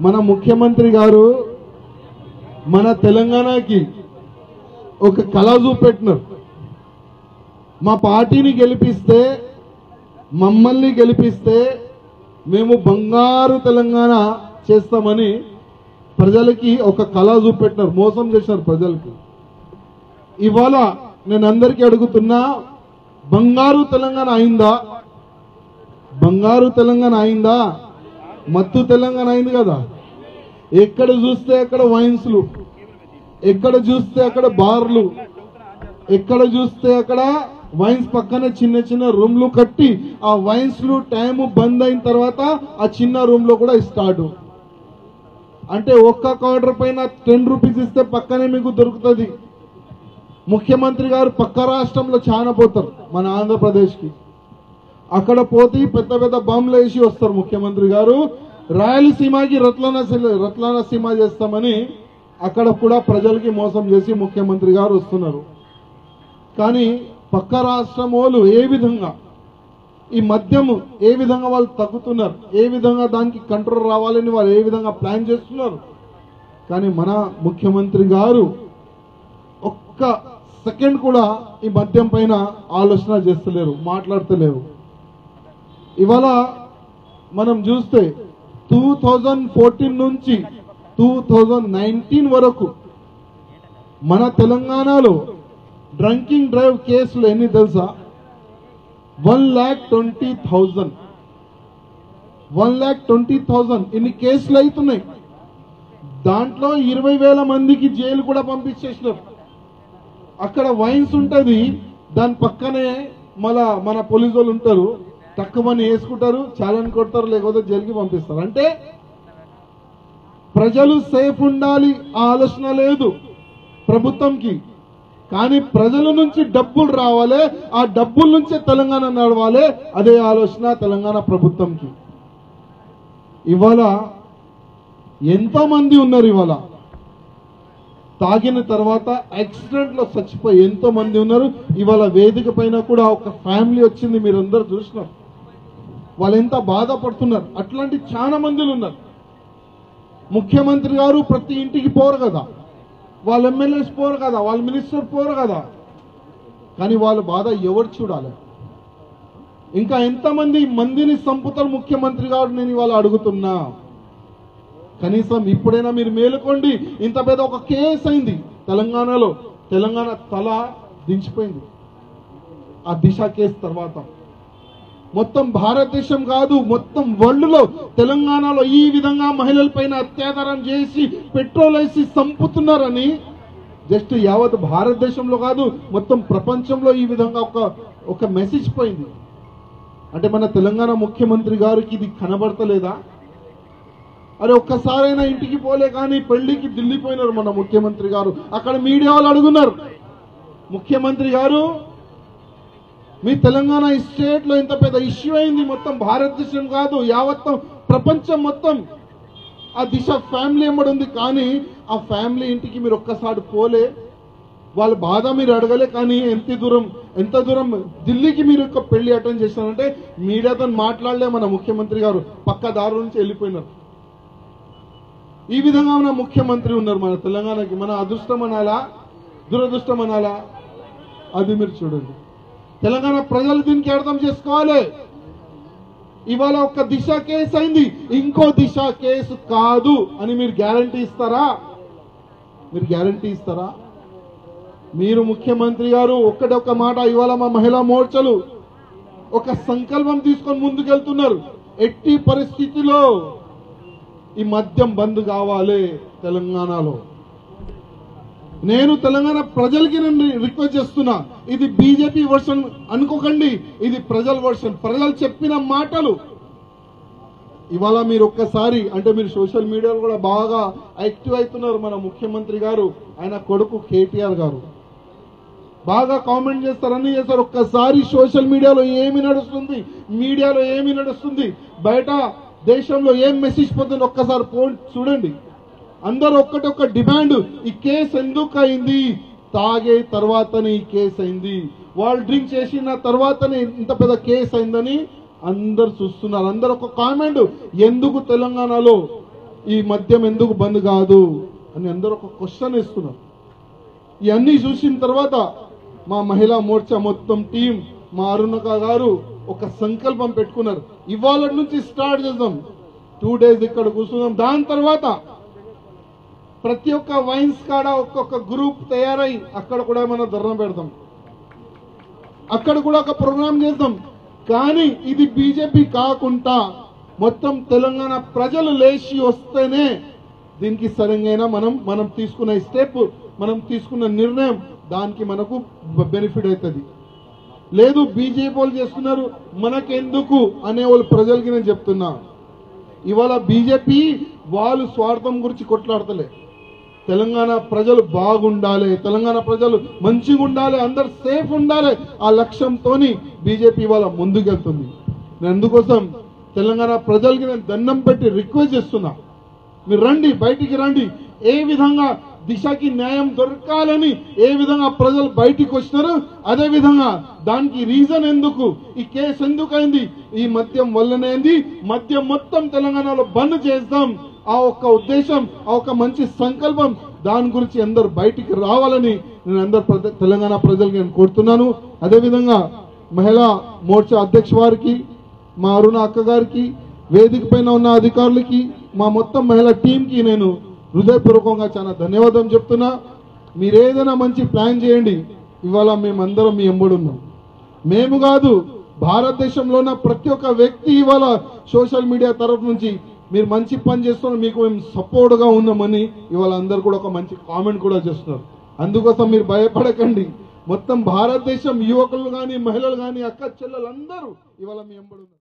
మన ముఖ్యమంత్రి గారు మన తెలంగాణకి ఒక కళ చూపెట్టినారు. మా పార్టీని గెలిపిస్తే మమ్మల్ని గెలిపిస్తే మేము బంగారు తెలంగాణ చేస్తామని ప్రజలకి ఒక కళ చూపెట్టినారు మోసం చేశారు ప్రజలకి. ఇవాళ నేను అందరికీ అడుగుతున్నా బంగారు తెలంగాణ అయిందా? బంగారు తెలంగాణ అయిందా? మత్తు తెలంగాణ అయింది కదా. ఎక్కడ చూస్తే అక్కడ వైన్స్లు ఎక్కడ చూస్తే అక్కడ బార్లు ఎక్కడ చూస్తే అక్కడ వైన్స్ పక్కన చిన్న చిన్న రూమ్లు కట్టి ఆ వైన్స్లు టైము బంద్ అయిన తర్వాత ఆ చిన్న రూమ్లో కూడా స్టార్ట్ అంటే ఒక్క కౌంటర్ పైన టెన్ రూపీస్ ఇస్తే పక్కనే మీకు దొరుకుతుంది. ముఖ్యమంత్రి గారు పక్క రాష్ట్రంలో చాలా పోతారు మన ఆంధ్రప్రదేశ్కి. అక్కడ పోతే పెద్ద పెద్ద బాంబులు వేసి వస్తారు ముఖ్యమంత్రి గారు. రాయలసీమకి రత్లాన రత్లాన సీమ చేస్తామని అక్కడ కూడా ప్రజలకి మోసం చేసి ముఖ్యమంత్రి గారు వస్తున్నారు. కానీ పక్క రాష్ట్రం వాళ్ళు ఏ విధంగా ఈ మద్యము ఏ విధంగా వాళ్ళు తగ్గుతున్నారు ఏ విధంగా దానికి కంట్రోల్ రావాలని వాళ్ళు ఏ విధంగా ప్లాన్ చేస్తున్నారు. కానీ మన ముఖ్యమంత్రి గారు ఒక్క సెకండ్ కూడా ఈ మద్యం పైన ఆలోచన చేస్తలేరు మాట్లాడతలేరు. ఇవాళ మనం చూస్తే టూ థౌజండ్ ఫోర్టీన్ నుంచి టూ థౌజండ్ నైన్టీన్ వరకు మన తెలంగాణలో డ్రంకింగ్ డ్రైవ్ కేసులు ఎన్ని తెలుసా? One lakh twenty thousand one lakh twenty thousand ఇన్ని కేసులు అవుతున్నాయి. దాంట్లో ఇరవై వేల మందికి జైలు కూడా పంపించేసినారు. అక్కడ వైన్స్ ఉంటుంది దాని పక్కనే మళ్ళా మన పోలీసు వాళ్ళు ఉంటారు. తక్కువని వేసుకుంటారు చాలని కొడతారు లేకపోతే జైలుకి పంపిస్తారు. అంటే ప్రజలు సేఫ్ ఉండాలి ఆ ఆలోచన లేదు ప్రభుత్వంకి. కానీ ప్రజల నుంచి డబ్బులు రావాలి ఆ డబ్బుల నుంచే తెలంగాణ నడవాలి అదే ఆలోచన తెలంగాణ ప్రభుత్వంకి. ఇవాళ ఎంతమంది ఉన్నారు ఇవాళ. తాగిన తర్వాత యాక్సిడెంట్లో చచ్చిపోయి ఎంతో మంది ఉన్నారు. ఇవాళ వేదిక పైన కూడా ఒక ఫ్యామిలీ వచ్చింది మీరందరూ చూసినారు. వాళ్ళు ఎంత బాధపడుతున్నారు? అట్లాంటి చాలా మందిలు ఉన్నారు. ముఖ్యమంత్రి గారు ప్రతి ఇంటికి పోరు కదా. వాళ్ళ ఎమ్మెల్యేస్ పోరు కదా. వాళ్ళ మినిస్టర్ పోరు కదా. కానీ వాళ్ళ బాధ ఎవరు చూడాలి? ఇంకా ఎంతమంది మందిని సంపుతారు ముఖ్యమంత్రి గారు నేను ఇవాళ అడుగుతున్నా. కనీసం ఇప్పుడైనా మీరు మేలుకోండి. ఇంత పెద్ద ఒక కేసు అయింది. తెలంగాణలో. తెలంగాణ తల దించిపోయింది. ఆ దిశ కేసు తర్వాత. మొత్తం భారతదేశం కాదు మొత్తం వరల్డ్లో తెలంగాణలో ఈ విధంగా మహిళలపైన అత్యాచారం చేసి పెట్రోల్ వేసి చంపుతున్నారని జస్ట్ యావత్ భారతదేశంలో కాదు మొత్తం ప్రపంచంలో ఈ విధంగా ఒక ఒక మెసేజ్ పోయింది. అంటే మన తెలంగాణ ముఖ్యమంత్రి గారికి ఇది కనబడతలేదా? అరే ఒక్కసారైనా ఇంటికి పోలే కానీ పెళ్ళికి ఢిల్లీ పోయినారు మన ముఖ్యమంత్రి గారు. అక్కడ మీడియా వాళ్ళు అడుగున్నారు ముఖ్యమంత్రి గారు మీ తెలంగాణ స్టేట్లో ఇంత పెద్ద ఇష్యూ అయింది. మొత్తం భారతదేశం కాదు యావత్తం ప్రపంచం మొత్తం ఆ దిశ ఫ్యామిలీ ఎంబడి ఉంది. కానీ ఆ ఫ్యామిలీ ఇంటికి మీరు ఒక్కసారి పోలే. వాళ్ళ బాధ మీరు అడగలే కానీ ఎంత దూరం ఎంత దూరం ఢిల్లీకి మీరు ఒక పెళ్ళి అటెండ్ చేశారంటే మీడియాతో మాట్లాడలే మన ముఖ్యమంత్రి గారు. పక్క దారు నుంచి వెళ్ళిపోయినారు. ఈ విధంగా మన ముఖ్యమంత్రి ఉన్నారు మన తెలంగాణకి. మన అదృష్టం అనాలా? దురదృష్టం అనాలా? అది మీరు చూడండి. తెలంగాణ ప్రజలు దీనికి అర్థం చేసుకోవాలి. ఇవాళ ఒక దిశ కేసు అయింది. ఇంకో దిశ కేసు కాదు అని మీరు గ్యారంటీ ఇస్తారా? మీరు గ్యారంటీ ఇస్తారా? మీరు ముఖ్యమంత్రి గారు ఒక్కటొక్క మాట ఇవాళ మా మహిళా మోర్చలు ఒక సంకల్పం తీసుకొని ముందుకెళ్తున్నారు. ఎట్టి పరిస్థితిలో ఈ మద్యం బంద్ కావాలి తెలంగాణలో. నేను తెలంగాణ ప్రజలకి నేను రిక్వెస్ట్ చేస్తున్నా. ఇది బీజేపీ వర్షన్ అనుకోకండి. ఇది ప్రజల వర్షన్ ప్రజలు చెప్పిన మాటలు. ఇవాళ మీరు ఒక్కసారి అంటే మీరు సోషల్ మీడియాలో కూడా బాగా యాక్టివ్ అవుతున్నారు మన ముఖ్యమంత్రి గారు ఆయన కొడుకు కేటీఆర్ గారు. బాగా కామెంట్ చేస్తారు అన్ని చేస్తారు. ఒక్కసారి సోషల్ మీడియాలో ఏమి నడుస్తుంది మీడియాలో ఏమి నడుస్తుంది బయట దేశంలో ఏం మెసేజ్ పోతుంది ఒక్కసారి ఫోన్ చూడండి. అందరూ ఒక్కటొక్క డిమాండ్ ఈ కేసు ఎందుకు అయింది తాగే తర్వాతనే ఈ కేసు అయింది. వాళ్ళు డ్రింక్ చేసిన తర్వాతనే ఇంత పెద్ద కేసు అయిందని అందరు చూస్తున్నారు. అందరు ఒక కామెంట్ ఎందుకు తెలంగాణలో ఈ మద్యం ఎందుకు బంద్ కాదు? అని అందరు ఒక క్వశ్చన్ ఇస్తున్నారు ఇవన్నీ చూసిన తర్వాత మా మహిళా మోర్చా మొత్తం టీం మా అరుణక గారు ఒక సంకల్పం పెట్టుకున్నారు. ఇవాళ నుంచి స్టార్ట్ చేద్దాం. టూ డేస్ ఇక్కడ కూర్చున్నాం. దాని తర్వాత ప్రతి ఒక్క వైన్స్ కాడ ఒక్కొక్క గ్రూప్ తయారై అక్కడ కూడా మనం ధర్నా పెడతాం. అక్కడ కూడా ఒక ప్రోగ్రామ్ చేద్దాం కానీ ఇది బీజేపీ కాకుండా మొత్తం తెలంగాణ ప్రజలు లేచి వస్తేనే దీనికి సరంగైన మనం మనం తీసుకున్న స్టెప్ మనం తీసుకున్న నిర్ణయం దానికి మనకు బెనిఫిట్ అవుతుంది. లేదు బీజేపీ వాళ్ళు చేస్తున్నారు మనకెందుకు అనే వాళ్ళు ప్రజలకి నేను చెప్తున్నా. ఇవాళ బీజేపీ వాళ్ళు స్వార్థం గురించి కొట్లాడతలే. తెలంగాణ ప్రజలు బాగుండాలి తెలంగాణ ప్రజలు మంచిగా ఉండాలి అందరు సేఫ్ ఉండాలి ఆ లక్ష్యంతోని బీజేపీ వాళ్ళ ముందుకెళ్తుంది. నేను అందుకోసం తెలంగాణ ప్రజలకి నేను దండం పెట్టి రిక్వెస్ట్ చేస్తున్నా. మీరు రండి బయటికి రండి. ఏ విధంగా దిశకి న్యాయం దొరకాలని ఏ విధంగా ప్రజలు బయటికి వచ్చినారు అదే విధంగా దానికి రీజన్ ఎందుకు ఈ కేసు ఎందుకు అయింది ఈ మద్యం వల్లనేంది మద్యం మొత్తం తెలంగాణలో బంద్ చేద్దాం ఆ ఒక్క ఉద్దేశం ఆ ఒక్క మంచి సంకల్పం దాని గురించి అందరు బయటికి రావాలని నేను అందరు తెలంగాణ ప్రజలకు నేను కోరుతున్నాను. అదేవిధంగా మహిళా మోర్చా అధ్యక్ష వారికి మా అరుణ అక్క గారికి వేదిక పైన ఉన్న అధికారులకి మా మొత్తం మహిళా టీంకి నేను హృదయపూర్వకంగా చాలా ధన్యవాదం చెప్తున్నా. మీరేదైనా మంచి ప్లాన్ చేయండి. ఇవాళ మేమందరం మీ ఎంబడున్నాం మేము కాదు భారతదేశంలో ఉన్న ప్రతి ఒక్క వ్యక్తి ఇవాళ సోషల్ మీడియా తరఫు నుంచి మీరు మంచి పని చేస్తున్నారు మీకు మేము సపోర్ట్గా ఉన్నామని ఇవాళ అందరు కూడా ఒక మంచి కామెంట్ కూడా చేస్తున్నారు. అందుకోసం మీరు భయపడకండి. మొత్తం భారతదేశం యువకులు కానీ మహిళలు కానీ అక్క చెల్లెలు అందరూ ఇవాళ మీ ఎంబడున్నారు